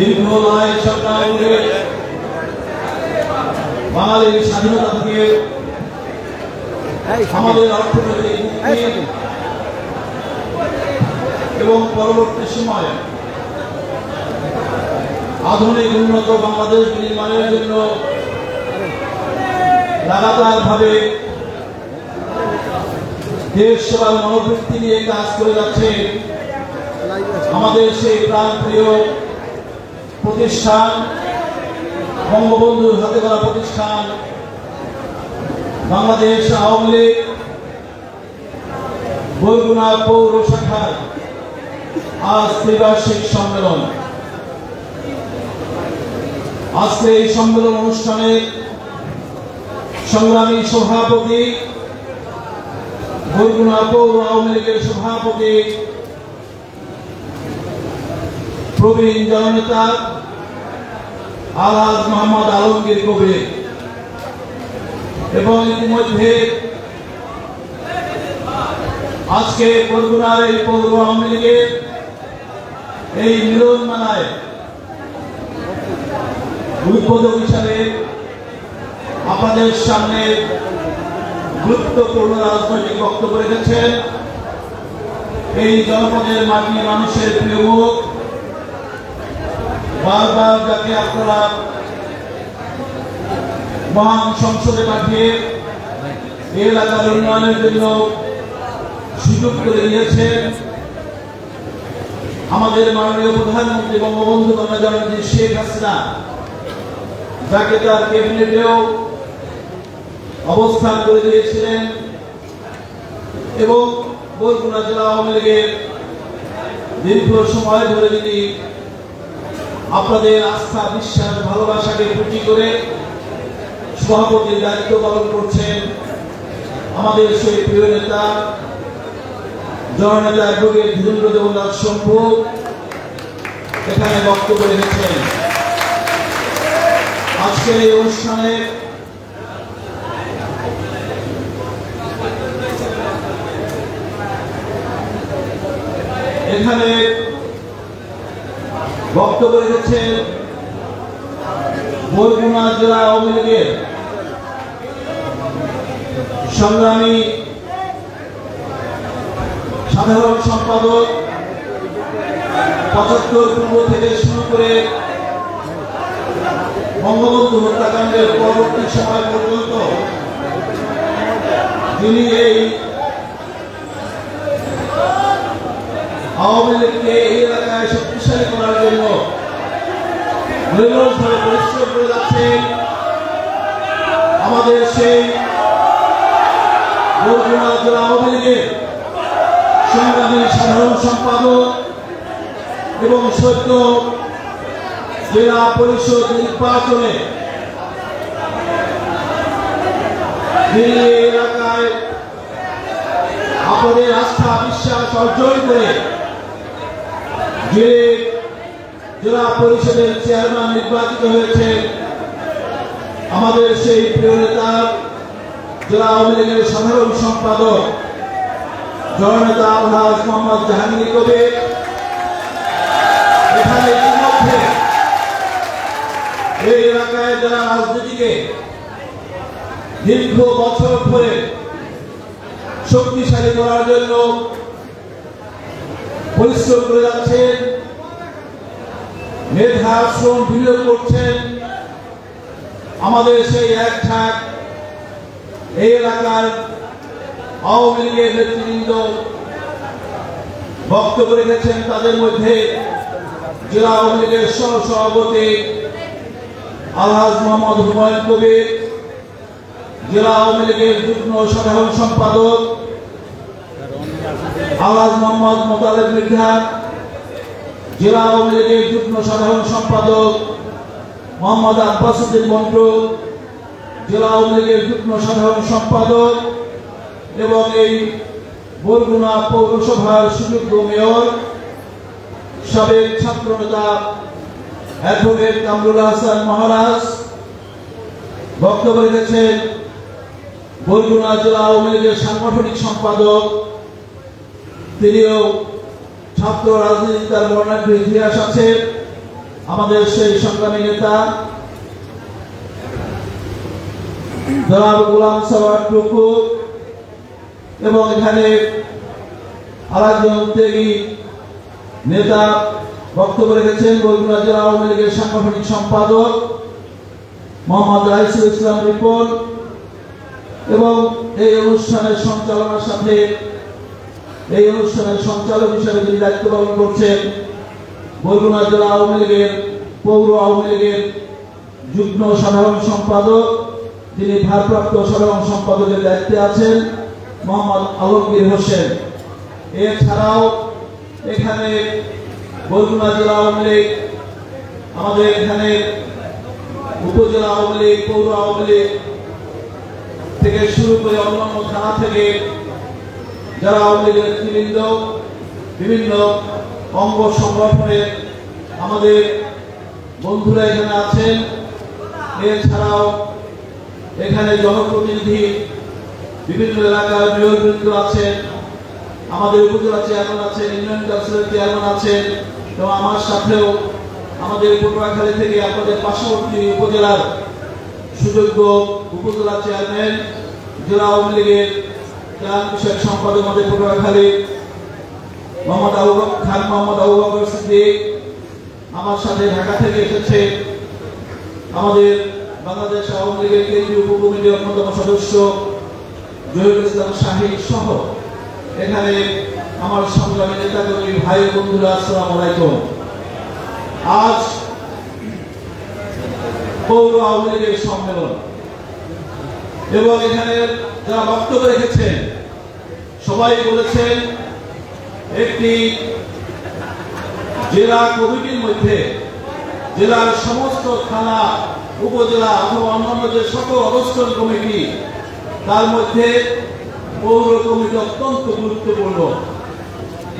দীর্ঘ লড়াই সংগ্রাম করে বাঙালির স্বাধীনতা থেকে আমাদের অর্থনৈতিক মুক্তি এবং পরবর্তী সময়ে আধুনিক উন্নত বাংলাদেশ নির্মাণের জন্য লাগাতার ভাবে দেশ সেবার মনোবৃত্তি নিয়ে কাজ করে যাচ্ছে আমাদের সেই প্রাণপ্রিয় প্রতিষ্ঠান, বঙ্গবন্ধুর হাতে করা প্রতিষ্ঠান, বাংলাদেশ আওয়ামী লীগ বরগুনা পৌর শাখার আজ ত্রিবার্ষিক সম্মেলন। আজকে এই সম্মেলন অনুষ্ঠানে সংগ্রামী সভাপতি বরগুনা পৌর আওয়ামী লীগের সভাপতি প্রবীণ জননেতা আলহাজ মোহাম্মদ আলমগীর কবির। এবং ইতিমধ্যে আজকে বরগুনার এই পৌর আওয়ামী লীগের এই মিলন মেলায় উদ্বোধক হিসাবে আপনাদের সামনে গুরুত্বপূর্ণ রাজনৈতিক বক্তব্য রেখেছেন। এই জনপদের মাটি মানুষের প্রিয় মুখ। বারবার যাকে আপনারা মহান সংসদে পাঠিয়ে এলাকার উন্নয়নের জন্য সুযোগ করে আমাদের মাননীয় প্রধানমন্ত্রী বঙ্গবন্ধু শেখ হাসিনা, যাকে তার ক্যাবিনেটেও অবস্থান করে দিয়েছিলেন এবং বরগুনা জেলা আওয়ামী লীগের দীর্ঘ সময় ধরে যিনি আপনাদের আস্থা, বিশ্বাস, ভালোবাসাকে পুঁজি করে সভাপতির দায়িত্ব পালন করছেন আমাদের সেই প্রিয় নেতা, জননেতা অ্যাডভোকেট ধীরেন্দ্র দেবনাথ শম্ভু এখানে বক্তব্য রেখেছেন। আজকের এই অনুষ্ঠানে এখানে বক্তব্য রেখেছেন বরগুনা জেলা আওয়ামী লীগের সংগ্রামী সাধারণ সম্পাদক, পঁচাত্তর পূর্ব থেকে শুরু করে বঙ্গবন্ধু হত্যাকাণ্ডের পরবর্তী সময় পর্যন্ত তিনি এই আওয়ামী লীগকে এই এলাকায় শক্তিশালী করার জন্য। নিরলসভাবে পরিশ্রম করে যাচ্ছেন। আমাদের সেই বরগুনা জেলা আওয়ামী লীগের সংগ্রামী সাধারণ সম্পাদক এবং সদ্য জেলা পরিষদ নির্বাচনে এলাকায় আপনাদের আস্থা, বিশ্বাস অর্জন করে যে জেলা পরিষদের চেয়ারম্যান নির্বাচিত হয়েছে আমাদের সেই প্রিয় নেতা, জেলা আওয়ামী লীগের সাধারণ সম্পাদক, জননেতা আলহাজ মোহাম্মদ জাহাঙ্গীর কবির এখানে ইতিমধ্যে এই এলাকায় যারা রাজনীতিকে দীর্ঘ বছর ধরে শক্তিশালী করার জন্য পরিশ্রম করে যাচ্ছেন, মেধা শ্রম বিনিয়োগ করছেন, আমাদের সেই এক ঠাক এই এলাকার আওয়ামী লীগের নেতৃবৃন্দ বক্তব্য রেখেছেন তাদের মধ্যে জেলা আওয়ামী লীগের সহ সভাপতি আলহাজ মোহাম্মদ হুমায়ুন কবির, জেলা আওয়ামী লীগের যুগ্ম সাধারণ সম্পাদক আলহাজ মোহাম্মদ মোতালেব মৃধা জেলা আওয়ামী লীগের যুগ্ম সাধারণ সম্পাদক মোহাম্মদ আব্বাস উদ্দিন মন্টু জেলা আওয়ামী লীগের যুগ্ম সাধারণ সম্পাদক এবং এই বরগুনা পৌরসভার সুযোগ্য মেয়র, সাবেক ছাত্র নেতা অ্যাডভোকেট কামরুল হাসান মহারাজ, বক্তব্য রেখেছেন বরগুনা জেলা আওয়ামী লীগের সাংগঠনিক সম্পাদক তিনিও ছাত্র রাজনীতি বর্ণাঢ্য ইতিহাস আছে আমাদের সেই সংগ্রামী নেতা জনাব গোলাম সাওয়ার টুকু এবং এখানে আরেকজন ত্যাগী নেতা বক্তব্য রেখেছেন বরগুনা জেলা আওয়ামী লীগের সাংগঠনিক সম্পাদক মোহাম্মদ রাইসুল ইসলাম রিপন। এবং এই অনুষ্ঠানের সঞ্চালনার সাথে এই অনুষ্ঠানের সঞ্চালক হিসেবে তিনি দায়িত্ব পালন করছেন বরগুনা জেলা আওয়ামী লীগের পৌর আওয়ামী লীগের যুগ্ম সাধারণ সম্পাদক, যিনি ভারপ্রাপ্ত সাধারণ সম্পাদকের দায়িত্বে আছেন, মোহাম্মদ আলমগীর হোসেন। এছাড়াও এখানে বরগুনা জেলা আওয়ামী লীগ, আমাদের এখানে উপজেলা আওয়ামী লীগ, পৌর আওয়ামী লীগ থেকে শুরু করে অন্যান্য থানা থেকে যারা আওয়ামী লীগের নেতৃবৃন্দ, বিভিন্ন অঙ্গ সংগঠনের আমাদের বন্ধুরা এখানে আছেন, এছাড়াও এখানে জনপ্রতিনিধি বিভিন্ন এলাকার মেয়রবৃন্দ আছেন, আমাদের উপজেলা চেয়ারম্যান আছেন, ইউনিয়ন কাউন্সিলের চেয়ারম্যান আছেন, এবং আমার সাথেও আমাদের পটুয়াখালী থেকে আপনাদের পার্শ্ববর্তী উপজেলার সুযোগ্য উপজেলা চেয়ারম্যান জেলা আওয়ামী লীগের ক্লাব বিষয়ক সম্পাদক আমাদের পটুয়াখালী মোহাম্মদ আবু খান মোহাম্মদ আবু আমার সাথে ঢাকা থেকে এসেছে। আমাদের বাংলাদেশ আওয়ামী লীগের কেন্দ্রীয় উপ অন্যতম সদস্য এখানে আমার সংগ্রামী নেতা কর্মী ভাই বন্ধুরা, আসসালামু আলাইকুম। আজ পৌর আওয়ামী লীগের সম্মেলন। এবং এখানে যারা বক্তব্য রেখেছেন, সবাই বলেছেন একটি জেলা কমিটির মধ্যে জেলার সমস্ত থানা, উপজেলা অথবা অন্যান্য যে সকল অবস্থান কমিটি, তার মধ্যে পৌর কমিটি অত্যন্ত গুরুত্বপূর্ণ।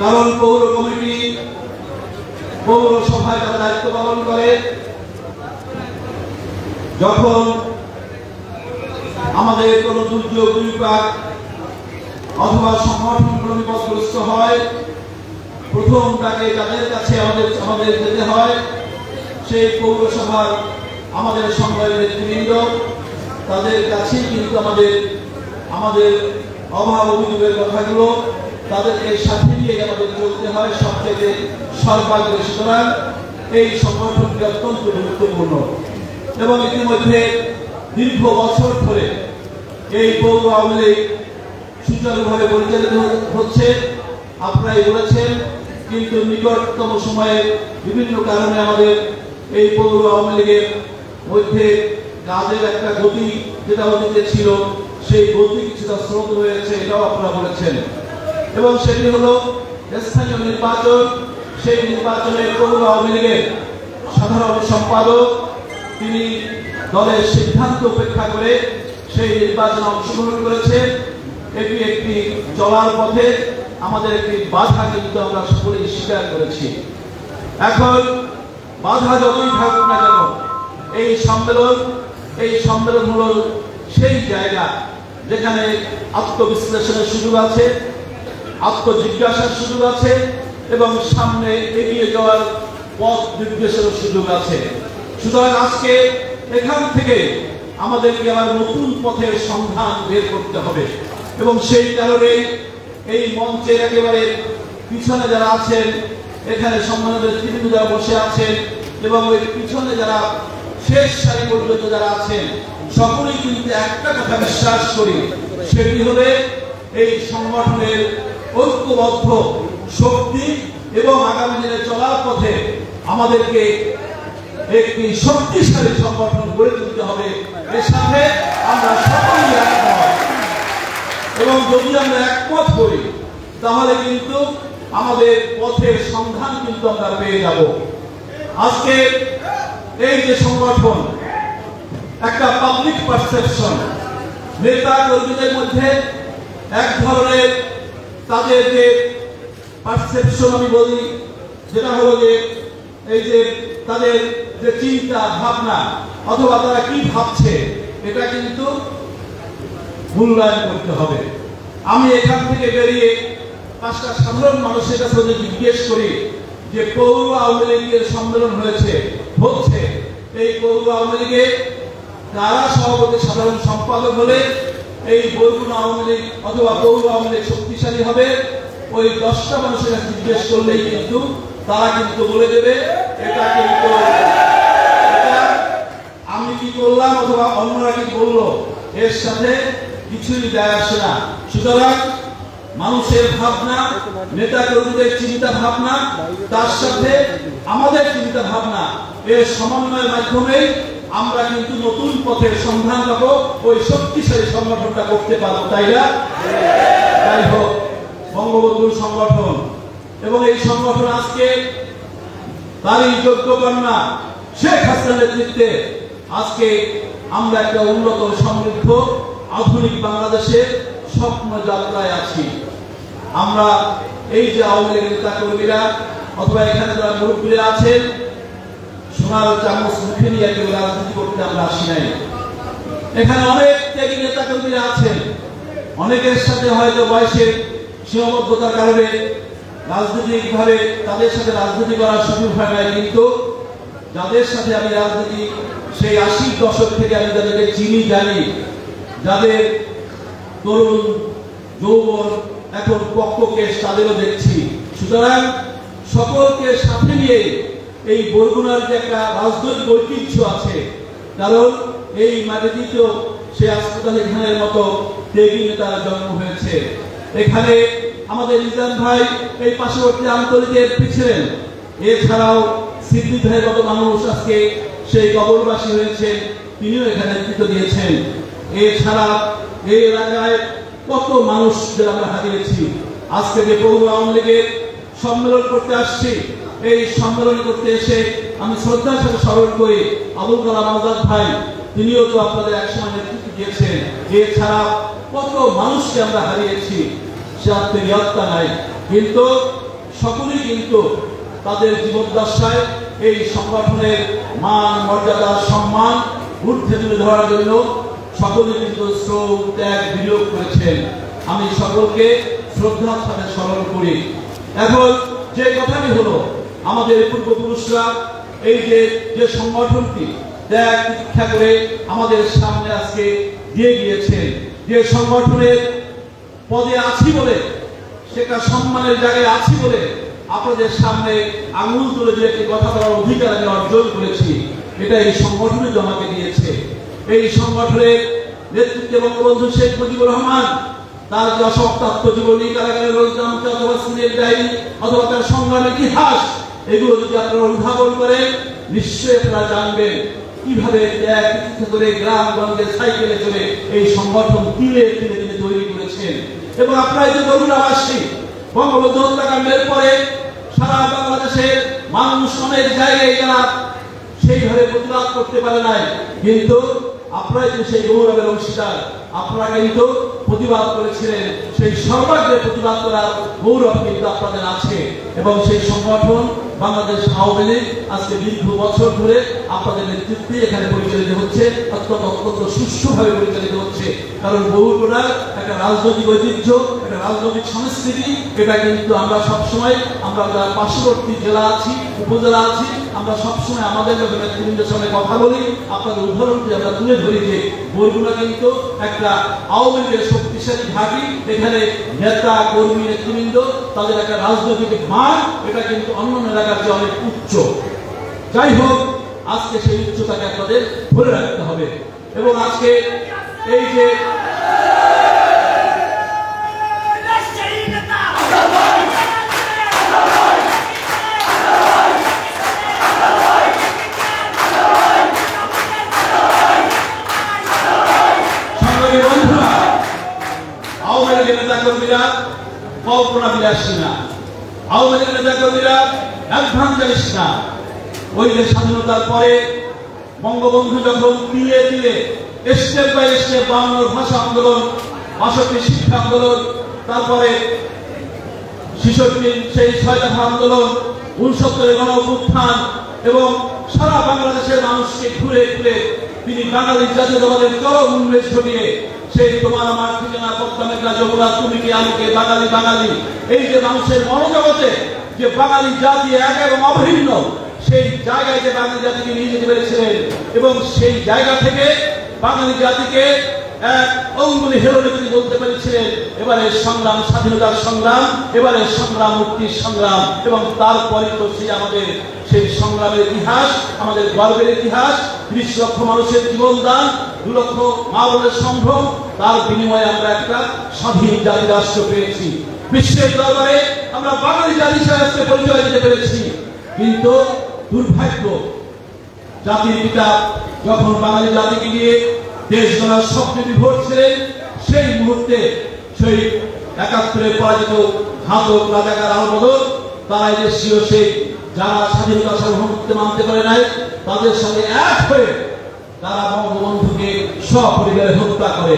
কারণ পৌর কমিটি পৌরসভায় তারা দায়িত্ব পালন করে। যখন আমাদের কোন দুর্যোগ, দুর্বিপাক অথবা সংগঠন বিপদগ্রস্ত হয় প্রথম তাকে তাদের কাছে আমাদের আমাদের যেতে হয়, সেই পৌরসভার আমাদের সংগ্রামী নেতৃবৃন্দ, তাদের কাছেই কিন্তু আমাদের আমাদের অভাব অভিযোগের কথাগুলো তাদেরকে সাথে নিয়ে আমাদের চলতে হয় সবচেয়ে সর্বাগ্রে। সুতরাং এই সংগঠনটি অত্যন্ত গুরুত্বপূর্ণ। এবং ইতিমধ্যে দীর্ঘ বছর ধরে এই পৌর আওয়ামী লীগ সুচারুভাবে পরিচালিত হচ্ছে, আপনারাই বলেছেন, কিন্তু নিকটতম সময়ে বিভিন্ন কারণে আমাদের এই পৌর আওয়ামী লীগের মধ্যে কাজের একটা গতি যেটা অতীতে ছিল, সেই গতি কিছুটা স্রোত হয়েছে এটাও আপনারা বলেছেন। এবং সেটি হলো স্থানীয় নির্বাচন, সেই নির্বাচনে পৌর আওয়ামী লীগের সাধারণ সম্পাদক, তিনি দলের সিদ্ধান্ত উপেক্ষা করে সেই নির্বাচনে অংশগ্রহণ করেছে। এটি একটি চলার পথে আমাদের একটি বাধা কিন্তু আমরা সকলেই স্বীকার করেছি। এখন বাধা যতই থাকুক না কেন, এই সম্মেলন এই সম্মেলন হলো সেই জায়গা যেখানে আত্মবিশ্লেষণের সুযোগ আছে, আত্মজিজ্ঞাসার সুযোগ আছে এবং সামনে এগিয়ে যাওয়ার পথ নির্দেশের সুযোগ আছে। সুতরাং আজকে এখান থেকে আমাদেরকে আবার নতুন পথের সন্ধান বের করতে হবে। এবং সেই কারণে এই মঞ্চের একেবারে পিছনে যারা আছেন, এখানে সম্মানিত যারা বসে আছেন এবং ওই পিছনে যারা শেষ সারি পর্যন্ত যারা আছেন, সকলেই কিন্তু একটা কথা বিশ্বাস করি, সেটি হবে এই সংগঠনের ঐক্যবদ্ধ শক্তি এবং আগামী দিনে চলার পথে আমাদেরকে একটি শক্তিশালী সংগঠন গড়ে তুলতে হবে। এর সাথে আমরা সকলেই একমত। এবং যদি আমরা একমত করি তাহলে কিন্তু আমাদের পথের সন্ধান কিন্তু আমরা পেয়ে যাব। আজকে এই যে সংগঠন, একটা পাবলিক পারসেপশন নেতা কর্মীদের মধ্যে এক ধরনের তাদের যে পারসেপশন আমি বলি, যেটা হলো যে এই যে তাদের যে চিন্তা, ভাবনা, অথবা তারা কি ভাবছে, এটা কিন্তু মূল্যায়ন করতে হবে। আমি এখান থেকে বেরিয়ে পাঁচটা সাধারণ মানুষের কাছে যদি জিজ্ঞেস করি যে পৌর আওয়ামী লীগের সম্মেলন হয়েছে, হচ্ছে, এই পৌর আওয়ামী লীগে কারা সভাপতি সাধারণ সম্পাদক হলে এই বরগুনা আওয়ামী লীগ অথবা পৌর আওয়ামী লীগ শক্তিশালী হবে? ওই দশটা মানুষের কাছে জিজ্ঞেস করলেই কিন্তু তারা কিন্তু বলে দেবে, এটা কিন্তু আমি কি করলাম অথবা অন্যরা কি বলল? এর সাথে কিছুই যায় আসে না। সুতরাং মানুষের ভাবনা নেতা কর্মীদের চিন্তা ভাবনা, তার সাথে আমাদের চিন্তা ভাবনা, এর সমন্বয়ের মাধ্যমে আমরা কিন্তু নতুন পথের সন্ধান পাবো, ওই শক্তিশালী সংগঠনটা করতে পারব, তাই না? যাই হোক বঙ্গবন্ধুর সংগঠন এবং এই সংগঠন আজকে তারই যোগ্য কন্যা শেখ হাসিনার নেতৃত্বে আজকে আমরা একটা উন্নত সমৃদ্ধ আধুনিক বাংলাদেশের স্বপ্ন যাত্রায় আছি। আমরা এই যে আওয়ামী লীগের নেতা কর্মীরা অথবা এখানে যারা মুরব্বীরা আছেন, সোনার চামচ মুখে নিয়ে কেউ রাজনীতি করতে আমরা আসি নাই। এখানে অনেক ত্যাগী নেতা কর্মীরা আছেন। অনেকের সাথে হয়তো বয়সের সীমাবদ্ধতার কারণে রাজনৈতিকভাবে তাদের সাথে রাজনীতি করার সুযোগ হয় নাই কিন্তু যাদের সাথে আমি রাজনীতি, সেই আশির দশক থেকে আমি যাদেরকে চিনি, জানি, যাদের তরুণ, যৌবন, এখন পক্ষকেশ তাদেরও দেখছি। সুতরাং সকলকে সাথে নিয়ে এই বরগুনার যে একটা রাজনৈতিক ঐতিহ্য আছে, কারণ এই মাটিতেই তো সে হাসপাতাল এখানের মতো দেবী নেতার জন্ম হয়েছে। এখানে আমাদের নিজাম ভাই এই পার্শ্ববর্তী আন্তর্জাতিক পিছিলেন এছাড়াও সিদ্দিক ভাইয়ের মতো মানুষ আজকে সেই কবরবাসী হয়েছেন তিনিও এখানে নেতৃত্ব দিয়েছেন। এছাড়া এই এলাকায় কত মানুষদের আমরা হারিয়েছি। আজকে যে পৌর আওয়ামী লীগের সম্মেলন করতে আসছি। এই সম্মেলন করতে এসে আমি শ্রদ্ধার সাথে স্মরণ করি আবুল কালাম আজাদ ভাই, তিনিও তো আপনাদের একসময় নেতৃত্ব দিয়েছেন। এছাড়া কত মানুষকে আমরা হারিয়েছি। সে আত্মীয়তা নাই। কিন্তু সকলেই কিন্তু তাদের জীবদ্দশায় এই সংগঠনের মান, মর্যাদা, সম্মান ঊর্ধ্বে তুলে ধরার জন্য সকলে কিন্তু শ্রম, ত্যাগ, বিনিয়োগ করেছেন। আমি সকলকে শ্রদ্ধার সাথে স্মরণ করি। এখন যে কথাটি হলো, আমাদের পূর্বপুরুষরা এই যে যে সংগঠনটি ত্যাগ শিক্ষা করে আমাদের সামনে আজকে দিয়ে গিয়েছেন, যে সংগঠনের পদে আছি বলে, সেটা সম্মানের জায়গায় আছি বলে আপনাদের সামনে আঙুল তুলে যে একটি কথা বলার অধিকার আমি অর্জন করেছি। এটা এই সংগঠনই জমাকে দিয়েছে। এই সংগঠনের নেতৃত্বে বঙ্গবন্ধু শেখ মুজিবুর রহমান, তার যে অসপ্তাত্ম জীবনী, কারাগারের রোজনাম অথবা সিনের ডায়েরি, অথবা তার সংগ্রামের ইতিহাস, এগুলো যদি আপনারা অনুধাবন করেন নিশ্চয়ই আপনারা জানবেন কীভাবে এক করে গ্রাম গঞ্জে সাইকেলে চলে এই সংগঠন তিলে তিলে তিনি তৈরি করেছেন। এবং আপনারা যে বরুণাবাসী বঙ্গবন্ধু হত্যাকাণ্ডের পরে সারা বাংলাদেশের মানুষ অনেক জায়গায় যারা সেইভাবে প্রতিবাদ করতে পারে নাই। কিন্তু আপনারা যে সেই গৌরবের অংশীদার আপনারা কিন্তু প্রতিবাদ করেছিলেন। সেই সর্বাগ্রে প্রতিবাদ করার গৌরব কিন্তু আপনাদের আছে। এবং সেই সংগঠন বাংলাদেশ আওয়ামী লীগ আজকে দীর্ঘ বছর ধরে আপনাদের নেতৃত্বে এখানে পরিচালিত হচ্ছে, অত্যন্ত অত্যন্ত সুষ্ঠুভাবে পরিচালিত হচ্ছে। কারণ বহুগুণার একটা রাজনৈতিক ঐতিহ্য, একটা রাজনৈতিক সংস্কৃতি, এটা কিন্তু আমরা সবসময়, আমরা যারা পার্শ্ববর্তী জেলা আছি, উপজেলা আছি, আমরা সবসময় আমাদের যখন নেতৃবৃন্দের সঙ্গে কথা বলি, আপনাদের উদাহরণটি আমরা তুলে ধরি যে বইগুলো কিন্তু একটা আওয়ামী লীগের শক্তিশালী ঘাঁটি এখানে নেতা, কর্মী, নেতৃবৃন্দ, তাদের একটা রাজনৈতিক মান, এটা কিন্তু অন্য এলাকার যে অনেক উচ্চ। যাই হোক, আজকে সেই উচ্চতাকে আপনাদের ধরে রাখতে হবে। এবং আজকে এই যে কল্পনা বিলাসী না। আওয়ামী লীগের নেতা কর্মীরা অ্যাডভান্সারিস না। ওই যে স্বাধীনতার পরে বঙ্গবন্ধু যখন তিলে তিলে স্টেপ বাই স্টেপ বাংলার ভাষা আন্দোলন, বাষট্টি শিক্ষা আন্দোলন, তারপরে ছেষট্টির সেই ছয় দফা আন্দোলন, উনসত্তরের গণ এবং সারা বাংলাদেশের মানুষকে ঘুরে ঘুরে তিনি বাঙালি জাতীয়তাবাদের চরম উন্মেষ ঘটিয়ে, সেই তোমার আমার ঠিকানা প্রত্যামের মেঘনা যমুনা তুমি কি আমাকে বাঙালি বাঙালি। এই যে মানুষের মনোজগতে যে বাঙালি জাতি এক এবং অভিন্ন, সেই জায়গায় যে বাঙালি জাতিকে নিয়ে যেতে পেরেছিলেন এবং সেই জায়গা থেকে বাঙালি জাতিকে এক বলতে পেরেছিলেন, এবারে সংগ্রাম সংগ্রাম, এবারে সংগ্রাম এবং সেই সংগ্রামের তার বিনিময়ে আমরা একটা পেয়েছি। আমরা বাঙালি দিতে পেরেছি। কিন্তু দুর্ভাগ্য, জাতির পিতা যখন বাঙালি জাতিকে নিয়ে দেশ গড়ার স্বপ্নে ছিলেন সেই মুহূর্তে সেই একাত্তরে পরাজিত ঘাতক রাজাকার আলবদল তারা দেশীয় সেই যারা স্বাধীনতা সার্বভৌমত্ব মানতে পারে নাই, তাদের সঙ্গে এক হয়ে তারা বঙ্গবন্ধুকে সপরিবারে হত্যা করে।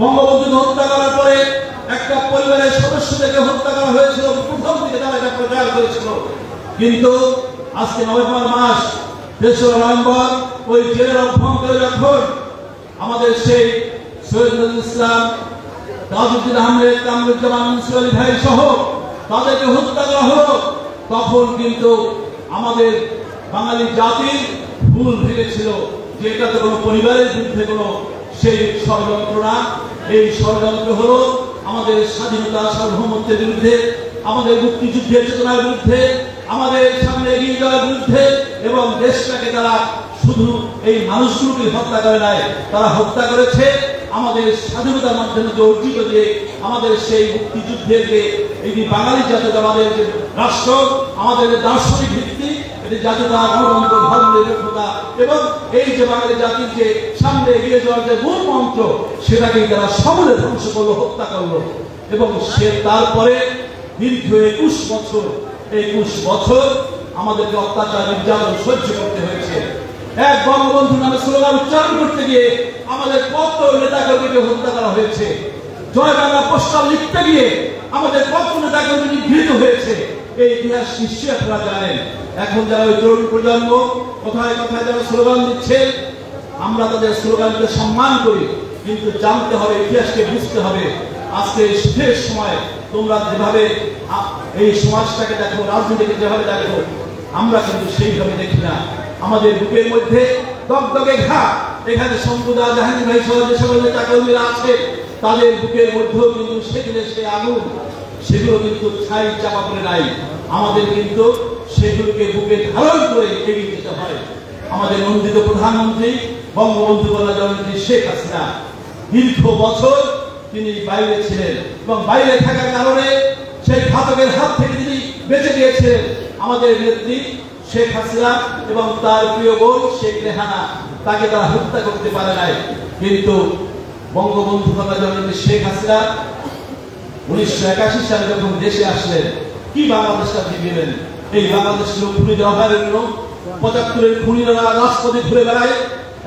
বঙ্গবন্ধুকে হত্যা করার পরে একটা পরিবারের সদস্যদেরকে হত্যা করা হয়েছিল, প্রথম দিকে তারা এটা প্রচার করেছিল। কিন্তু আজকে নভেম্বর মাস, তেসরা নভেম্বর, ওই জেলের অভ্যন্তরে যখন আমাদের সেই সৈয়দ নজরুল ইসলাম তাজউদ্দিন আহমেদ, কামরুজ্জামান আলী ভাই সহ তাদেরকে হত্যা করা হলো। তখন কিন্তু আমাদের বাঙালি জাতির ভুল ভেবেছিল যে এটা তো কোনো পরিবারের বিরুদ্ধে কোনো সেই ষড়যন্ত্র না। এই ষড়যন্ত্র হলো আমাদের স্বাধীনতা, সার্বভৌমত্বের বিরুদ্ধে, আমাদের মুক্তিযুদ্ধের চেতনার বিরুদ্ধে, আমাদের সামনে এগিয়ে যাওয়ার বিরুদ্ধে এবং দেশটাকে তারা শুধু এই মানুষগুলোকে হত্যা করে নাই, তারা হত্যা করেছে। আমাদের স্বাধীনতার মাধ্যমে যে অর্জিত যে আমাদের সেই মুক্তিযুদ্ধের যে বাঙালি জাতীয়তাবাদের যে রাষ্ট্র, আমাদের দার্শনিক ভিত্তি এটি জাতীয়তা, গণতন্ত্র, ধর্ম নিরপেক্ষতা, এবং এই যে বাঙালি জাতির যে সামনে এগিয়ে যাওয়ার যে মূল মন্ত্র সেটাকে তারা সমূলে ধ্বংস করল, হত্যা করল। এবং সে তারপরে দীর্ঘ একুশ বছর একুশ বছর আমাদেরকে অত্যাচার, নির্যাতন সহ্য করতে হয়েছে। এক বঙ্গবন্ধু নামে স্লোগান উচ্চারণ করতে গিয়ে আমাদের কত নেতাকর্মীকে হত্যা করা হয়েছে। জয় বাংলা প্রস্তাব লিখতে গিয়ে আমাদের কত নেতাকর্মী নিগৃহীত হয়েছে। এই ইতিহাস নিশ্চয়ই আপনারা জানেন। এখন যারা ওই তরুণ প্রজন্ম, কোথায় কোথায় যারা স্লোগান দিচ্ছে, আমরা তাদের স্লোগানকে সম্মান করি, কিন্তু জানতে হবে, ইতিহাসকে বুঝতে হবে, আজকে শেষ সময়, তোমরা যেভাবে এই সমাজটাকে দেখো, রাজনীতিকে যেভাবে দেখো, আমরা কিন্তু সেইভাবে দেখি না। আমাদের বুকের মধ্যে দগদগে ঘা। এখানে সম্প্রদা জাহাঙ্গীর ভাই সহ যে সকল নেতা কর্মীরা আছে, তাদের বুকের মধ্যেও কিন্তু সেগুলো সে আগুন, সেগুলো কিন্তু ছাই চাপা পড়ে নাই। আমাদের কিন্তু সেগুলোকে বুকে ধারণ করে এগিয়ে যেতে হয়। আমাদের নন্দিত প্রধানমন্ত্রী, বঙ্গবন্ধু কন্যা জননেত্রী শেখ হাসিনা, দীর্ঘ বছর তিনি বাইরে ছিলেন এবং বাইরে থাকার কারণে সেই ঘাতকের হাত থেকে তিনি বেঁচে গিয়েছিলেন। আমাদের নেত্রী শেখ হাসিনা এবং তার প্রিয় বোন শেখ রেহানা, তাকে তারা হত্যা করতে পারে নাই। কিন্তু বঙ্গবন্ধু কন্যা শেখ হাসিনা উনিশশো একাশি সালে যখন দেশে আসলেন, কি বাংলাদেশটা দিলেন এই বাংলাদেশ লোক খুনিদের অভয়ারণ্য পঁচাত্তরের খুনিরা রাজপথে ঘুরে বেড়ায়,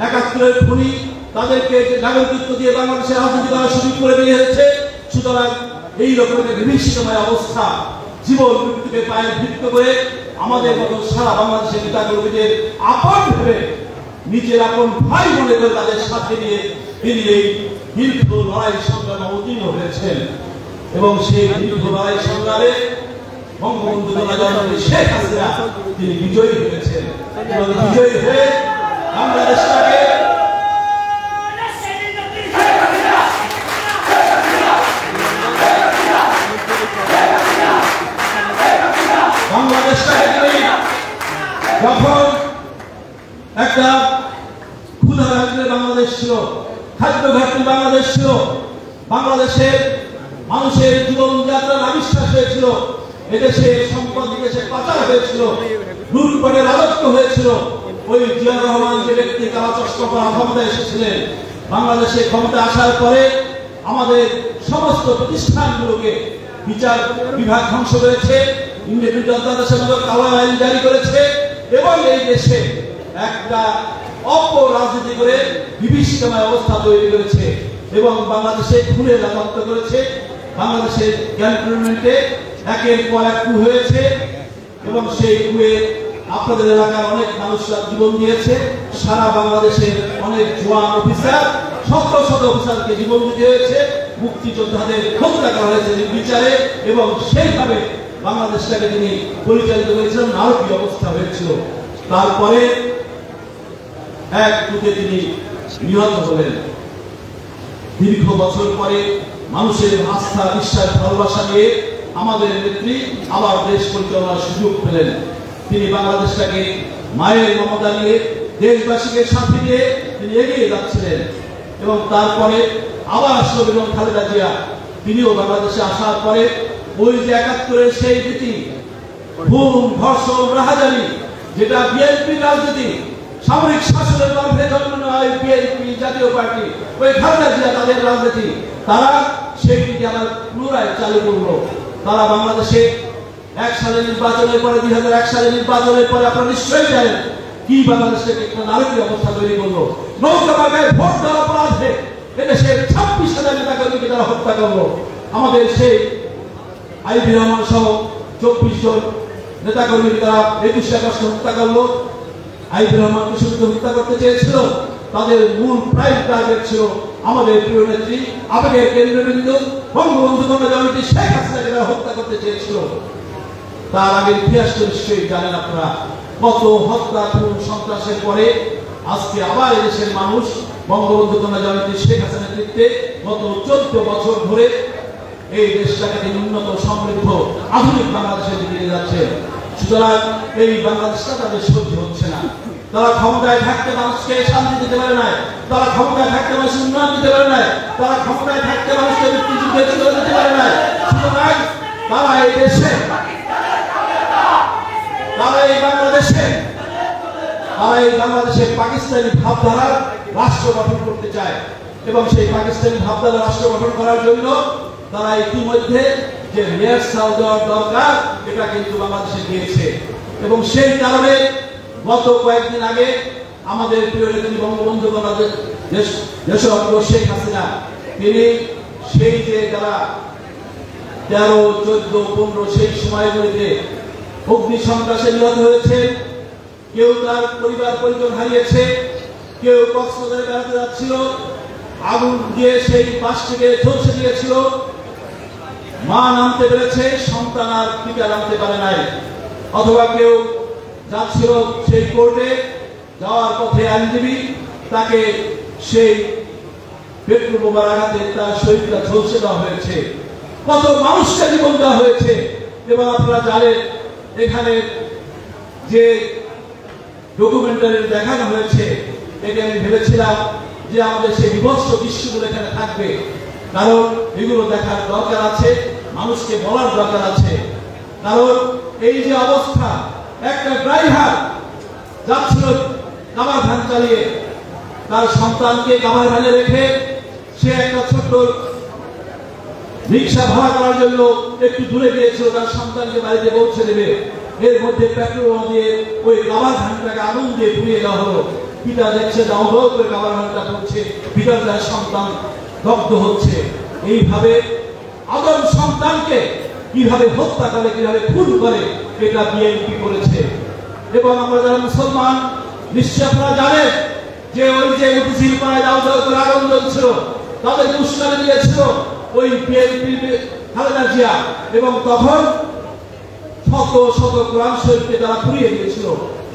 একাত্তরের খুনি তাদেরকে নাগরিকত্ব দিয়ে বাংলাদেশের রাজনীতি করার সুযোগ করে দিয়ে হয়েছে সুতরাং এই রকমের বিভীষিতময় অবস্থা জীবন মৃত্যুকে পায়ে ভিত্ত করে আমাদের মতো সারা বাংলাদেশের নেতা কর্মীদের আপন ভেবে নিজের আপন ভাই মনে করে তাদের সাথে নিয়ে তিনি এই দীর্ঘ লড়াই সংগ্রামে অতীর্ণ হয়েছেন। এবং সেই দীর্ঘ লড়াই সংগ্রামে বঙ্গবন্ধু জননেত্রী শেখ হাসিনা, তিনি বিজয়ী হয়েছেন। এবং বিজয়ী হয়ে বাংলাদেশটাকে যখন একটা বাংলাদেশ ছিল, খাদ্য ঘাটলে বাংলাদেশ ছিল, বাংলাদেশের মানুষের জীবনযাত্রার আবিষ্কার হয়েছিল, এদেশে সম্পদ বিদেশে পাচার হয়েছিল, লুটপাটে রাজত্ব হয়েছিল। ওই জিয়া রহমান যে ব্যক্তি কালা চশমা পরা ক্ষমতায় এসেছিলেন, বাংলাদেশে ক্ষমতা আসার পরে আমাদের সমস্ত প্রতিষ্ঠানগুলোকে বিচার বিভাগ ধ্বংস করেছে ইন্ডিপেন্ডেন্ট আইন জারি করেছে এবং এই দেশে একটা অপরাজনীতি করে বিভীষিকাময় অবস্থা তৈরি করেছে এবং বাংলাদেশে খুনের রাজত্ব করেছে, বাংলাদেশের ক্যান্টনমেন্টে একের পর এক coup হয়েছে এবং সেই কুয়ে আপনাদের এলাকার অনেক মানুষরা জীবন দিয়েছে। সারা বাংলাদেশের অনেক জোয়ান অফিসার শত শত অফিসারকে জীবন দিতে হয়েছে। মুক্তিযোদ্ধাদের হত্যা করা হয়েছে বিচারে এবং সেইভাবে বাংলাদেশটাকে তিনি পরিচালিত করেছিলেন নারকীয় অবস্থা হয়েছিল? তারপরে এক দুতে তিনি নিহত হলেন। দীর্ঘ বছর পরে মানুষের আস্থা, বিশ্বাস, ভালোবাসা নিয়ে আমাদের নেত্রী আবার দেশ পরিচালনার সুযোগ পেলেন। তিনি বাংলাদেশটাকে মায়ের মমতা নিয়ে, দেশবাসীকে সাথে নিয়ে তিনি এগিয়ে যাচ্ছিলেন। এবং তারপরে আবার আসলো খালেদা জিয়া। তিনিও বাংলাদেশে আসার পরে ওই যে একাত্তরের সেই রীতি খুন ধর্ষণ রাহাজানি যেটা বিএনপি রাজনীতি, সামরিক শাসনের গল্পে জন্ম নেওয়া বিএনপি জাতীয় পার্টি, ওই খালেদা জিয়া তাদের রাজনীতি, তারা সেইটিকে আবার পুনরায় চালু করল। তারা বাংলাদেশে এক সালে নির্বাচনের পরে, দুই হাজার এক সালে নির্বাচনের পরে আপনারা নিশ্চয়ই জানেন কি বাংলাদেশে একটা নারকীয় অবস্থা তৈরি করল। নৌকা বাগায় ভোট দেওয়ার অপরাধে এদেশের ছাব্বিশ হাজার নেতা কর্মীকে তারা হত্যা করল। আমাদের সেই আইবি রহমান সহ চব্বিশ জন নেতা কর্মীকে তারা একুশ আগস্ট হত্যা করল আইবি রহমানকে শুধু হত্যা করতে চেয়েছিল। তাদের মূল প্রাইম টার্গেট ছিল আমাদের প্রিয় নেত্রী, আবেগের কেন্দ্রবিন্দু। বঙ্গবন্ধু জনজননী শেখ হাসিনাকে তারা হত্যা করতে চেয়েছিল। তার আগে ইতিহাসটা নিশ্চয়ই জানেন আপনারা। কত হত্যা, খুন, সন্ত্রাসের পরে আজকে আবার এদেশের মানুষ বঙ্গবন্ধু কন্যা জয়ন্তী শেখ হাসিনা নেতৃত্বে গত চোদ্দ বছর ধরে এই দেশটাকে তিনি উন্নত, সমৃদ্ধ, আধুনিক বাংলাদেশের দিকে নিয়ে যাচ্ছে। সুতরাং এই বাংলাদেশটা তাদের সহ্য হচ্ছে না। তারা ক্ষমতায় থাকতে মানুষকে শান্তি দিতে পারে না তারা ক্ষমতায় থাকতে মানুষের উন্নয়ন দিতে পারে না তারা ক্ষমতায় থাকতে মানুষকে চলে দিতে পারে না সুতরাং তারা এই দেশে, তারা এই বাংলাদেশে, তারা এই বাংলাদেশের পাকিস্তানি ভাবধারার রাষ্ট্র গঠন করতে চায়। এবং সেই পাকিস্তানি ভাবধারা রাষ্ট্র গঠন করার জন্য তারা ইতিমধ্যে যে রিহার্সাল দেওয়ার দরকার, এটা কিন্তু বাংলাদেশে দিয়েছে এবং সেই কারণে গত কয়েকদিন আগে আমাদের প্রিয় নেত্রী বঙ্গবন্ধু দেশরত্ন শেখ হাসিনা, তিনি সেই যে যারা তেরো, চোদ্দ, পনেরো সেই সময়গুলিতে অগ্নি সন্ত্রাসে নিহত হয়েছে, কেউ তার পরিবার, পরিজন হারিয়েছে, কেউ কক্সবাজারে বেড়াতে যাচ্ছিল, আগুন দিয়ে সেই পাশটিকে ঝলসে দিয়েছিল মা নামতে পেরেছে, সন্তান আর পিতা নামতে পারে নাই। অথবা কেউ যাচ্ছিল সেই কোর্টে, যাওয়ার পথে আইনজীবী, তাকে সেই পেট্রোল বোমার আঘাতে তার শরীরটা ঝলসে দেওয়া হয়েছে। কত মানুষকে জীবন দেওয়া হয়েছে। এবং আপনারা জানেন, এখানে যে ডকুমেন্টারি দেখানো হয়েছে, এটা আমি ভেবেছিলাম যে আমাদের সেই বিভৎস দৃশ্যগুলো এখানে থাকবে। কারণ এগুলো দেখার দরকার আছে, মানুষকে বলার দরকার আছে। কারণ এই যে অবস্থা, একটা ড্রাইভার যাচ্ছিল কামার ভ্যান চালিয়ে। তার সন্তানকে কামার ভ্যানে রেখে সে একটা ছোট্ট রিক্সা ভাড়া করার জন্য একটু দূরে গিয়েছিল, তার সন্তানকে বাড়িতে পৌঁছে দেবে। এর মধ্যে পেট্রোল দিয়ে ওই কাবার ভ্যানটাকে আগুন দিয়ে পুড়িয়ে দেওয়া হলো। পিতা দেখছে, দাও দাও করে কাবার ধানটা পড়ছে পিতার তার সন্তান দগ্ধ হচ্ছে। এইভাবে আদম সন্তানকে কীভাবে হত্যা করে কীভাবে খুন করে, এটা বিএনপি করেছে। এবং আমরা যারা মুসলমান নিশ্চয় আপনারা জানেন যে ওই যে পাড়ায় দাও দাও করে তাদেরকে উস্কানি দিয়েছিল ওই বিএনপি খালেদা জিয়া। এবং তখন শত শত কোরআন শরীফকে তারা পুড়িয়ে দিয়েছিল।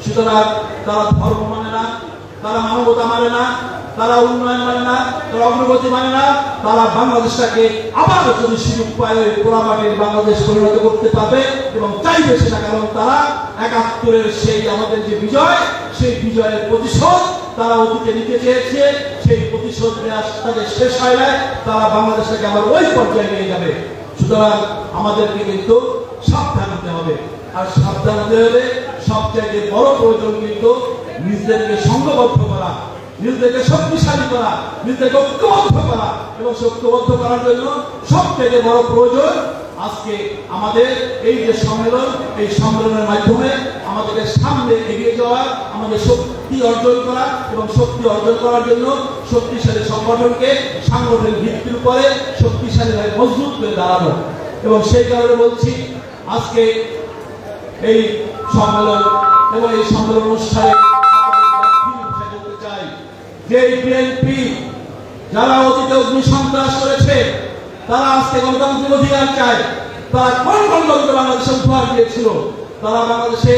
সুতরাং তারা ধর্ম মানে না তারা মানবতা মানে না, তারা উন্নয়ন মানে না, তারা অগ্রগতি মানে না, তারা বাংলাদেশটাকে আবার যদি সুযোগ পায় পোড়ামাটির বাংলাদেশ পরিণত করতে পারবে এবং চাইবে সেটা, কারণ তারা একাত্তরের সেই আমাদের যে বিজয়, সেই বিজয়ের প্রতিশোধ তারা অতীতে নিতে চেয়েছে, সেই প্রতিশোধ নেওয়ার তাদের শেষ হয় না তারা বাংলাদেশটাকে আবার ওই পর্যায়ে নিয়ে যাবে। সুতরাং আমাদেরকে কিন্তু সাবধান হতে হবে। আর সাবধান হতে হলে সবচাইতে বড় প্রয়োজন কিন্তু নিজেদেরকে সংঘবদ্ধ করা, নিজেদেরকে শক্তিশালী করা, নিজেদেরকে ঐক্যবদ্ধ করা। এবং ঐক্যবদ্ধ করার জন্য সবচেয়ে বড় প্রয়োজন আজকে আমাদের এই যে সম্মেলন, এই সম্মেলনের মাধ্যমে আমাদেরকে সামনে এগিয়ে যাওয়া, আমাদের শক্তি অর্জন করা এবং শক্তি অর্জন করার জন্য শক্তিশালী সংগঠনকে সাংগঠনিক ভিত্তির উপরে শক্তিশালীভাবে মজবুত করে দাঁড়ানো। এবং সেই কারণে বলছি, আজকে এই সম্মেলন এবং এই সম্মেলন অনুষ্ঠানে বলতে চাই যে বিএনপি, যারা অতীতে অগ্নি সন্ত্রাস করেছে, তারা আজকে গণতান্ত্রিক অধিকার চায়। তারা কোন গণতন্ত্র বাংলাদেশে উপহার দিয়েছিল। তারা বাংলাদেশে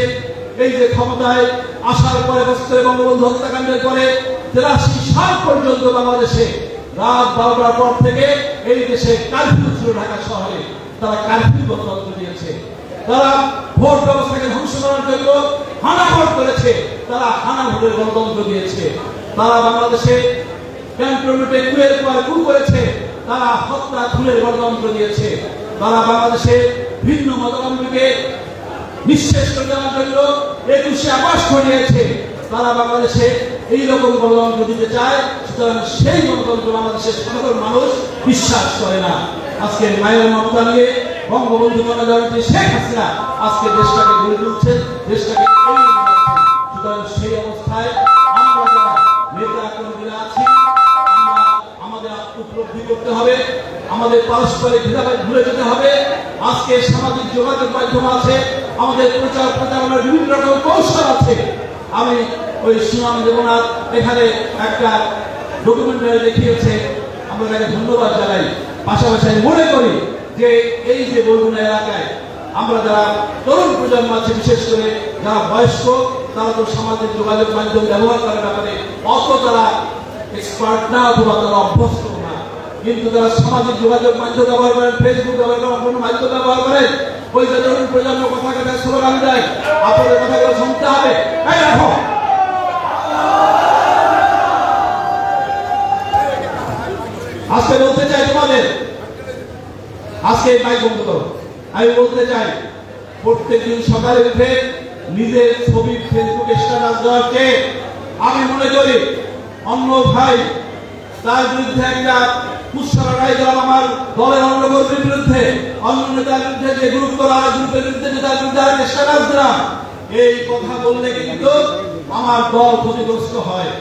এই যে ক্ষমতায় আসার পরে বছরে বঙ্গবন্ধু হত্যাকাণ্ডের পরে তেরাশি সাল পর্যন্ত বাংলাদেশে রাত বারোটার পর থেকে এই দেশে কারফিউ ছিল ঢাকা শহরে। তারা কারফিউ গণতন্ত্র দিয়েছে। তারা ভোট ব্যবস্থাকে ধ্বংস করার জন্য হানা ভোট করেছে। তারা হানা ভোটের গণতন্ত্র দিয়েছে। তারা বাংলাদেশে ক্যান্টনমেন্টে কুয়ের পর কু করেছে। তারা হত্যা, খুনের গণতন্ত্র দিয়েছে। তারা বাংলাদেশে ভিন্ন মতাবলম্বীকে নিঃশেষ করে দেওয়ার জন্য একুশে আবাস করিয়েছে তারা বাংলাদেশে এইরকম গণতন্ত্র দিতে চায়, সুতরাং সেই গণতন্ত্র বাংলাদেশের সাধারণ মানুষ বিশ্বাস করে না। আজকে মায়ের মমতা নিয়ে বঙ্গবন্ধু মনোজনটি শেখ হাসিনা আজকে দেশটাকে গড়ে তুলছেন দেশটাকে। সুতরাং সেই অবস্থায় আমরা যারা নেতা কর্মীরা আছি আমাদের উপলব্ধি করতে হবে, আমাদের পারস্পরিক ভেদাভেদ ভুলে যেতে হবে। আজকে সামাজিক যোগাযোগ মাধ্যম আছে, আমাদের প্রচার প্রচারণার বিভিন্ন রকম কৌশল আছে। আমি ওই সুনাম দেবনাথ এখানে একটা ডকুমেন্টারি দেখিয়েছে। আমরা তাকে ধন্যবাদ জানাই। পাশাপাশি আমি মনে করি যে এই যে বরগুনা এলাকায় আমরা যারা তরুণ প্রজন্ম আছে, বিশেষ করে যারা বয়স্ক, তারা তো সামাজিক যোগাযোগ মাধ্যম ব্যবহার করার ব্যাপারে অত তারা এক্সপার্ট না অথবা তারা অভ্যস্ত না। কিন্তু যারা সামাজিক যোগাযোগ মাধ্যম ব্যবহার করেন ফেসবুক ব্যবহার করেন, অন্য মাধ্যম ব্যবহার করেন, ওই যে তরুণ প্রজন্ম কথা কথা স্লোগান দেয় আপনাদের কথাগুলো শুনতে হবে। আজকে বলতে চাই তোমাদের আজকে মাইক বন্ধ আমি বলতে চাই প্রত্যেকদিন সকালে উঠে নিজের ছবি ফেসবুকে স্ট্যাটাস দেওয়ার চেয়ে আমি মনে করি, অন্য ভাই তার বিরুদ্ধে একটা কুৎসারা রায় আমার দলের অন্য কর্মীর বিরুদ্ধে অন্য নেতার বিরুদ্ধে যে গ্রুপ করা গ্রুপের বিরুদ্ধে যে তার বিরুদ্ধে স্ট্যাটাস দিলাম, এই কথা বললে কিন্তু আমার দল ক্ষতিগ্রস্ত হয়।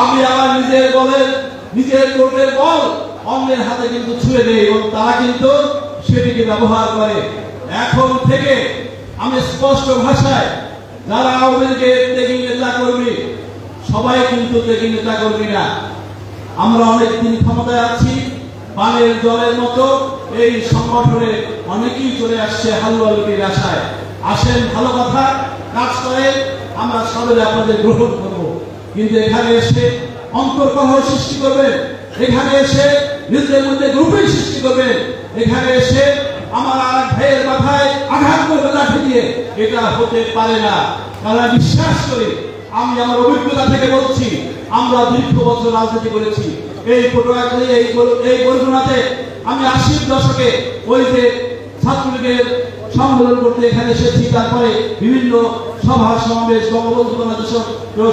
আমি আমার নিজের বলের নিজের কোর্টের বল অন্যের হাতে কিন্তু ছুঁয়ে দেয় এবং তারা কিন্তু সেটিকে ব্যবহার করে। এখন থেকে আমি স্পষ্ট ভাষায় যারা লীগের ত্যাগী নেতা কর্মী, সবাই কিন্তু ত্যাগী নেতা কর্মী না। আমরা অনেক দিন ক্ষমতায় আছি পানের জলের মতো এই সংগঠনে অনেকেই চলে আসছে হালুয়ালুটির আশায়। আসেন, ভালো কথা, কাজ করে আমরা সবাই আপনাদের গ্রহণ করব। কিন্তু এখানে এসে অন্তর্কহ সৃষ্টি করবেন। এখানে এসে নিজেদের মধ্যে গ্রুপের সৃষ্টি করবেন এখানে এসে আমার আর ভাইয়ের মাথায় আঘাত করবে লাঠি দিয়ে। এটা হতে পারে না। আমি বিশ্বাস করি, আমি আমার অভিজ্ঞতা থেকে বলছি, আমরা দীর্ঘ বছর রাজনীতি করেছি। এই পটুয়াখালী, এই এই আমি আশির দশকে ওই যে ছাত্রলীগের সম্মেলন করতে এখানে এসেছি, তারপরে বিভিন্ন সভা সমাবেশ, বঙ্গবন্ধু বাংলাদেশ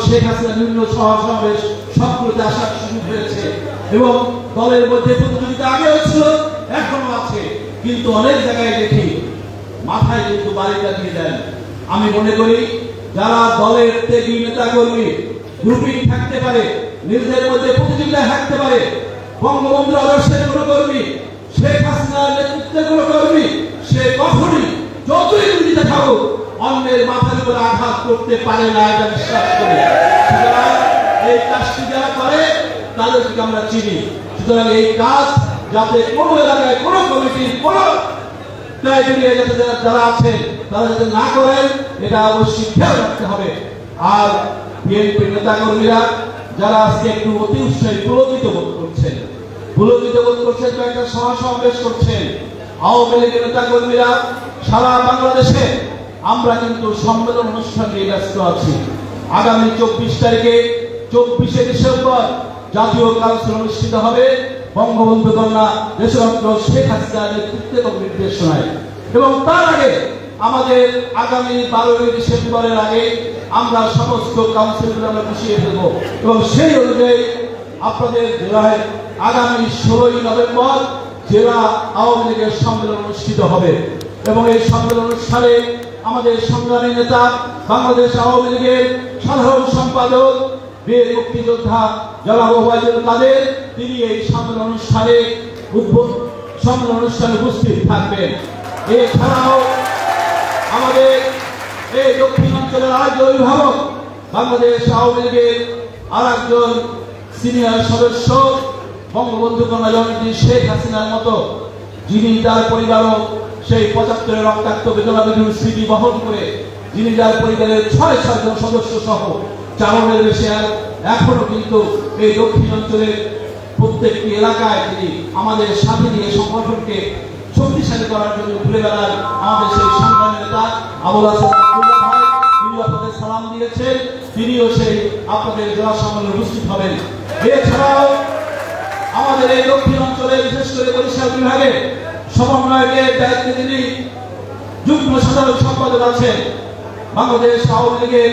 শেখ হাসিনা বিভিন্ন সভা সমাবেশ, সবগুলোতে আসার সুযোগ হয়েছে। এবং দলের মধ্যে প্রতিযোগিতা আগেও ছিল এখনও আছে। কিন্তু অনেক জায়গায় দেখি, মাথায় কিন্তু বাড়িটা দিয়ে দেন। আমি মনে করি, যারা দলের ত্যাগী নেতা কর্মী গ্রুপিং থাকতে পারে, নিজেদের মধ্যে প্রতিযোগিতা থাকতে পারে বঙ্গবন্ধুর আদর্শের কোনো কর্মী, শেখ হাসিনার নেতৃত্বের কোনো কর্মী, সে কখনই যতই দুর্নীতি থাকুক, অন্যের মাথার উপর আঘাত করতে পারে না এটা বিশ্বাস করি। এই কাজটি যারা করে, তাদেরকে আমরা চিনি। সুতরাং এই কাজ যাতে কোনো এলাকায় কোনো কমিটির কোনো ক্রাইটেরিয়া যাতে যারা আছেন, তারা যাতে না করেন, এটা অবশ্যই খেয়াল রাখতে হবে। আর বিএনপি নেতা কর্মীরা যারা আজকে একটু অতি উৎসাহী, পুলকিত বোধ করছেন, পুলকিত বোধ করছেন তো একটা সমাবেশ করছেন। আওয়ামী লীগের নেতা কর্মীরা সারা বাংলাদেশে আমরা কিন্তু সম্মেলন অনুষ্ঠান নিয়ে ব্যস্ত আছি। আগামী চব্বিশ তারিখে, চব্বিশে ডিসেম্বর জাতীয় কাউন্সিল অনুষ্ঠিত হবে। বঙ্গবন্ধু কন্যা দেশরত্ন শেখ হাসিনার নেতৃত্বে নির্দেশনায়। এবং তার আগে আমাদের আগামী বারোই ডিসেম্বরের আগে আমরা সমস্ত কাউন্সিলগুলো আমরা বসিয়ে দেব এবং সেই অনুযায়ী আপনাদের জেলায় আগামী ষোলোই নভেম্বর জেলা আওয়ামী লীগের সম্মেলন অনুষ্ঠিত হবে। এবং এই সম্মেলন অনুষ্ঠানে আমাদের সংগ্রামী নেতা বাংলাদেশ আওয়ামী লীগের সাধারণ সম্পাদক বীর মুক্তিযোদ্ধা জনাব ওবায়দুল কাদের, তিনি এই সম্মেলন অনুষ্ঠানে সম্মেলন অনুষ্ঠানে উপস্থিত থাকবেন। এছাড়াও আমাদের এই দক্ষিণ অঞ্চলের রাজ্য অভিভাবক, বাংলাদেশ আওয়ামী লীগের আর একজন সিনিয়র সদস্য, বঙ্গবন্ধু কন্যা জননেত্রী শেখ হাসিনার মতো, যিনি তার পরিবারও সেই পঁচাত্তরের রক্তাক্ত বেদনা স্মৃতি বহন করে, যিনি তার পরিবারের ছয় সাতজন সদস্য সহ চালনের বেশি আর এখনও কিন্তু এই দক্ষিণ অঞ্চলের প্রত্যেকটি এলাকায় তিনি আমাদের সাথে নিয়ে সংগঠনকে শক্তিশালী করার জন্য ঘুরে বেড়ান। আমাদের সেই সংগ্রামী নেতা আবুল আপনাদের সালাম দিয়েছেন, তিনিও সেই আপনাদের উপস্থিত হবেন। এছাড়াও আমাদের এই দক্ষিণ অঞ্চলে বিশেষ করে বরিশাল বিভাগে সমন্বয়কের দায়িত্বে তিনি যুগ্ম সাধারণ সম্পাদক আছেন। বাংলাদেশ আওয়ামী লীগের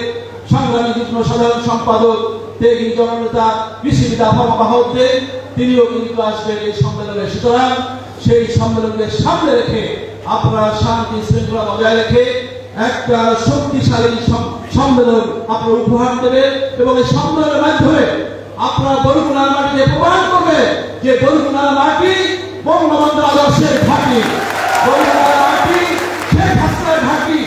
সংগ্রামী যুগ্ম সাধারণ সম্পাদক তেগি জননেতা কৃষিবিদা বাহাউদ্দে তিনিও কিন্তু আসবেন এই সম্মেলনে। সুতরাং সেই সম্মেলনকে সামনে রেখে আপনারা শান্তি শৃঙ্খলা বজায় রেখে একটা শক্তিশালী সম্মেলন আপনারা উপহার দেবেন এবং এই সম্মেলনের মাধ্যমে আপনারা বরুণার মাটিতে প্রমাণ করবে যে বরুণার মাটি বঙ্গবন্ধু আদর্শের ঘাঁটি। বরুণার মাটি শেখ হাসিনার ঘাঁটি।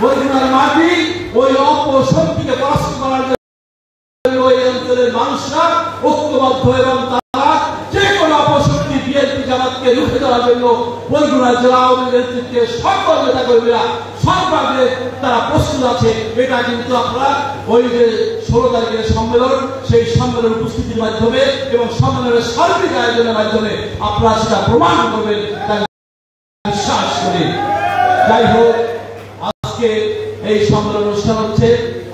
বরুণার মাটি ওই অপশক্তিকে পরাস্ত করার জন্য ওই অঞ্চলের মানুষরা ঐক্যবদ্ধ এবং তারা যে কোনো অপশক্তি বিএনপি জামাতকে রুখে দেওয়ার জন্য বরগুনা জেলা আওয়ামী নেতৃত্বে সকল নেতা কর্মীরা সর্বাগ্রে তারা প্রস্তুত আছে। এটা কিন্তু আপনারা ওই যে ষোলো তারিখের সম্মেলন, সেই সম্মেলন উপস্থিতির মাধ্যমে এবং সম্মেলনের সার্বিক আয়োজনের মাধ্যমে আপনারা সেটা প্রমাণ করবেন তাই বিশ্বাস করি। যাই হোক, আজকে এই সম্মেলন অনুষ্ঠান হচ্ছে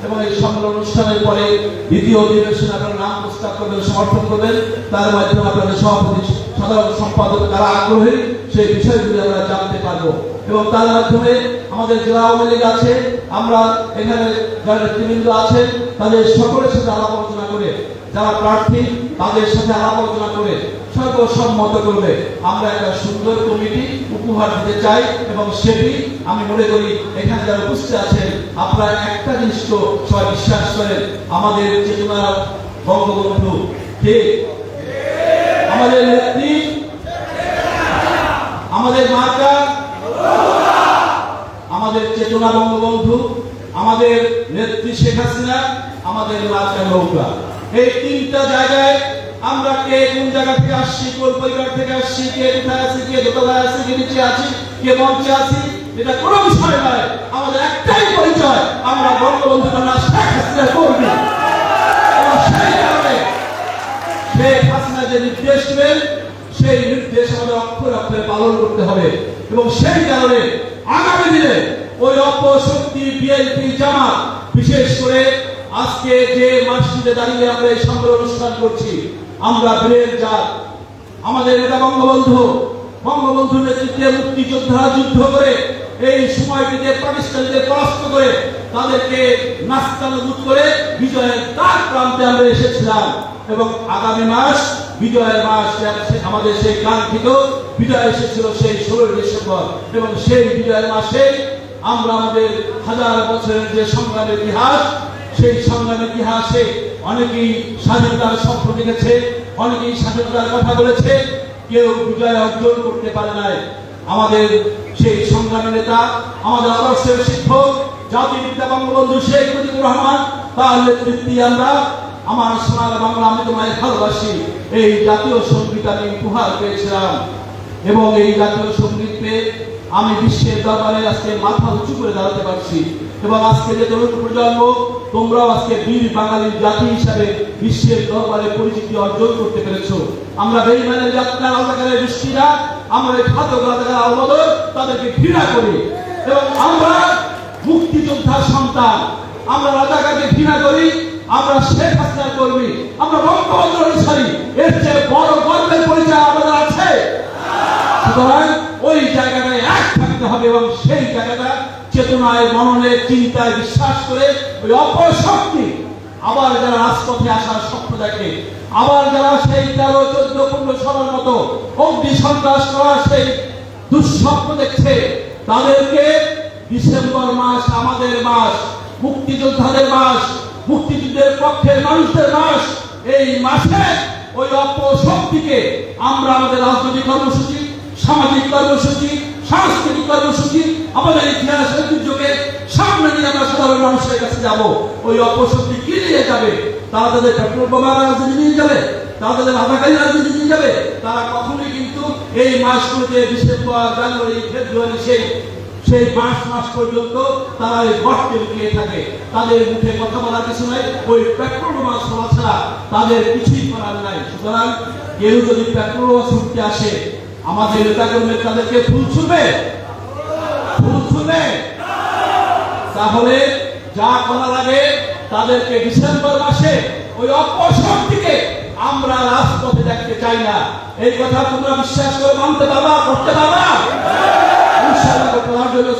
এবং এই সম্মেলন অনুষ্ঠানের পরে দ্বিতীয় অধিবেশনে আপনারা নাম প্রস্তাব করবেন, সমর্থন করবেন। তার মাধ্যমে আপনাদের সভাপতি, সাধারণ সম্পাদক তারা আগ্রহী, সেই বিষয়গুলি আমরা জানতে পারব। এবং তার মাধ্যমে আমাদের জেলা আওয়ামী লীগ আছে, আমরা এখানে যারা নেতৃবৃন্দ আছেন, তাদের সকলের সাথে আলাপ আলোচনা করে, যারা প্রার্থী তাদের সাথে আলাপ আলোচনা করে সর্বসম্মত করবে। আমরা একটা সুন্দর কমিটি উপহার দিতে চাই এবং সেটি আমি মনে করি এখানে যারা উপস্থিত আছেন, আপনারা একটা জিনিস তো সবাই বিশ্বাস করেন, আমাদের চেতনা বঙ্গবন্ধু কে? আমাদের নেত্রী? আমাদের মাতা আমাদের চেতনা বঙ্গবন্ধু? আমাদের নেত্রী শেখ হাসিনা? আমাদের মাতা নৌকা? এই তিনটা জায়গায় আমরা কে কোন জায়গা থেকে আসছি, কোন পরিবার থেকে আসছি, কে কোথায় আছি, কে দোতলায় আছি, কে নিচে আছি, কে মঞ্চে আছি, এটা কোনো বিষয় নয়। আমাদের একটাই পরিচয়, আমরা বঙ্গবন্ধু কন্যা শেখ হাসিনা কর্মী সেই কারণে শেখ হাসিনা যে নির্দেশ দেবেন, সেই নির্দেশ আমাদের অক্ষর অক্ষরে পালন করতে হবে। এবং সেই কারণে আগামী দিনে ওই অপশক্তি বিএনপি জামাত, বিশেষ করে আজকে যে মসজিদে দাঁড়িয়ে আমরা এই সংগ্রহ অনুষ্ঠান করছি, আমরা বীরের জাত। আমাদের নেতা বঙ্গবন্ধু, বঙ্গবন্ধুর নেতৃত্বে মুক্তিযোদ্ধারা যুদ্ধ করে, এই সময়টিতে পাকিস্তানিদের পরাস্ত করে, তাদেরকে নাস্তানুভূত করে বিজয়ের তার প্রান্তে আমরা এসেছিলাম। এবং আগামী মাস, বিজয়ের মাস আমাদের সেই কাঙ্ক্ষিত বিজয় এসেছিল সেই ষোলোই ডিসেম্বর। এবং সেই বিজয়ের মাসে আমরা আমাদের হাজার বছরের যে সংগ্রামের ইতিহাস সেই সংগ্রামের ইতিহাসে অনেকেই স্বাধীনতার স্বপ্ন দেখেছে, অনেকেই স্বাধীনতার কথা বলেছে, কেউ বিজয় অর্জন করতে পারে নাই। আমাদের সেই সংগ্রামী নেতা, আমাদের আদর্শের শিক্ষক, জাতির পিতা বঙ্গবন্ধু শেখ মুজিবুর রহমান, তার নেতৃত্বে আমরা, আমার সোনার বাংলা আমি তোমায় ভালোবাসি, এই জাতীয় সংগীত আমি উপহার পেয়েছিলাম। এবং এই জাতীয় সংগীত পেয়ে আমি বিশ্বের দরবারে আজকে মাথা উঁচু করে দাঁড়াতে পারছি। এবং আজকে যে তরুণ প্রজন্ম তোমরাও আজকে বীর বাঙালির জাতি হিসাবে বিশ্বের দরবারে পরিচিতি অর্জন করতে পেরেছ। আমরা বেইমানের যাত্রা রাজাকারের দৃষ্টিরা, আমরা এই ঘাতক রাজাকার আলবদর তাদেরকে ঘৃণা করি। এবং আমরা মুক্তিযোদ্ধার সন্তান, আমরা রাজাকারকে ঘৃণা করি, আমরা শেখ হাসিনার কর্মী, আমরা বঙ্গবন্ধুর অনুসারী। এর চেয়ে বড় গর্বের পরিচয় আমাদের আছে। সুতরাং ওই জায়গাটায় এক থাকতে হবে এবং সেই জায়গাটা চেতনায়, মননে, চিন্তায় বিশ্বাস করে ওই অপশক্তি আবার যারা রাজপথে আসার স্বপ্ন দেখে, আবার যারা সেই তেরো, চোদ্দ, পনেরো ষোলোর মতো অগ্নি সন্ত্রাস করার সেই দুঃস্বপ্ন দেখছে, তাদেরকে ডিসেম্বর মাস আমাদের মাস, মুক্তিযোদ্ধাদের মাস, মুক্তিযুদ্ধের পক্ষের মানুষদের মাস, এই মাসে ওই অপশক্তিকে আমরা আমাদের রাজনৈতিক কর্মসূচি, সামাজিক কর্মসূচি সাংস্কৃতিক কর্মসূচি আমাদের ইতিহাস, ঐতিহ্যকে সামনে নিয়ে আমরা সাধারণ মানুষের কাছে যাব। ওই অপশক্তি কি নিয়ে যাবে? তারা তাদের পেট্রোল বোমা রাজনীতি নিয়ে যাবে, তারা তাদের মাথাকারী রাজনীতি নিয়ে যাবে। তারা কখনোই কিন্তু এই মাসগুলোতে ডিসেম্বর, জানুয়ারি, ফেব্রুয়ারি, সেই সেই মাস মাস পর্যন্ত তারা এই গর্তে লুকিয়ে থাকে। তাদের মুখে কথা বলার কিছু নাই, ওই পেট্রোল বোমা ছোড়া ছাড়া তাদের কিছুই করার নাই। সুতরাং কেউ যদি পেট্রোল ছুটতে আসে আমাদের নেতাকর্মী তাদেরকে ফুল ছুঁবে ফুল ছুঁবে তাহলে যা করার আগে তাদেরকে ডিসেম্বর মাসে ওই অপশক্তিকে আমরা রাজপথে দেখতে চাই না। এই কথা তোমরা বিশ্বাস করে মানতে পারবা, করতে পারবা?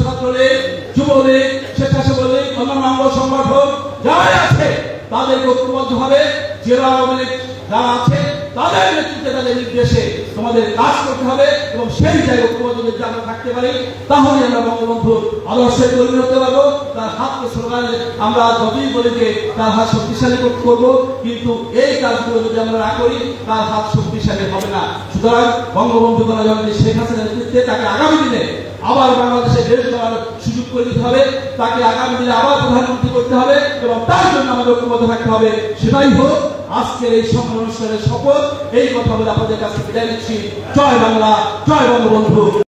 ছাত্রলীগ সংগঠন যারা আছে তাদের ঐক্যবদ্ধ হবে যারা আছে তাদের নেতৃত্বে, তাদের নির্দেশে তোমাদের কাজ করতে হবে এবং সেই জায়গায় ঐক্যবদ্ধ যদি আমরা থাকতে পারি তাহলে আমরা বঙ্গবন্ধুর আদর্শে তৈরি হতে পারব। তার হাতকে স্লোগানে আমরা যতই বলি যে তার হাত শক্তিশালী করব, কিন্তু এই কাজগুলো যদি আমরা না করি, তার হাত শক্তিশালী হবে না। সুতরাং বঙ্গবন্ধু জনগণকে শেখ হাসিনার নেতৃত্বে তাকে আগামী দিনে আবার বাংলাদেশে দেশ চালানোর সুযোগ করে দিতে হবে। তাকে আগামী দিনে আবার প্রধানমন্ত্রী করতে হবে এবং তার জন্য আমাদের ঐক্যবদ্ধ থাকতে হবে। সেটাই হোক আজকের এই সকল অনুষ্ঠানের শপথ, এই কথা বলে আপনাদের কাছে বিদায় নিচ্ছি। জয় বাংলা, জয় বঙ্গবন্ধু।